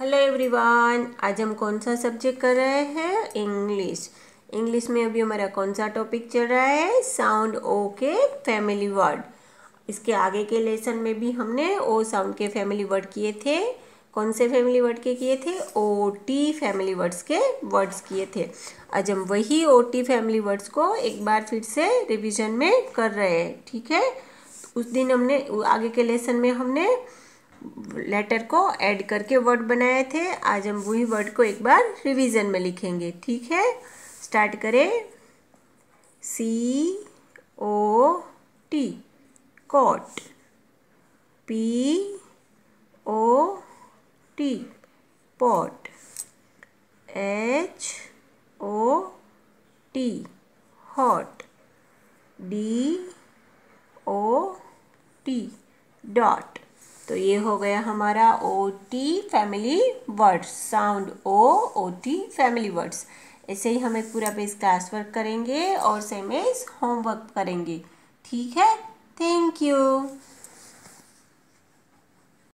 Hello everyone आज हम कौन सा सब्जेक्ट कर रहे हैं? इंग्लिश इंग्लिश में अभी हमारा कौन सा टॉपिक चल रहा है? साउंड ओ के फैमिली वर्ड इसके आगे के लेसन में भी हमने ओ साउंड के फैमिली वर्ड किए थे। कौन से फैमिली वर्ड के किए थे? ओ टी फैमिली वर्ड्स के वर्ड्स किए थे। आज हम वही ओ टी फैमिली वर्ड्स को एक बार फिर से रिविजन में कर रहे हैं, ठीक है? उस दिन हमने, आगे के लेसन में हमने लेटर को ऐड करके वर्ड बनाए थे। आज हम वही वर्ड को एक बार रिवीजन में लिखेंगे। ठीक है? स्टार्ट करें। C O T coat P O T pot H O T hot D O T dot तो ये हो गया हमारा O T family words sound O O T family words ऐसे ही हम एक पूरा पेज क्लास वर्क करेंगे और सेम एज होमवर्क करेंगे। ठीक है? Thank you